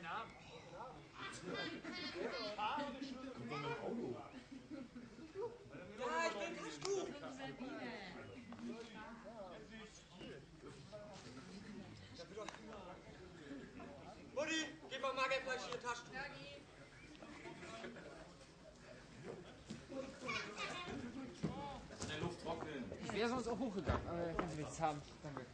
Keine Ahnung. Ja, ich bin Taschentuch. Mutti, gib mal Magerfleisch hier Taschentuch. Schnell Luft trocknen. Ich wäre sonst auch hochgegangen, aber wenn Sie nichts haben. Danke.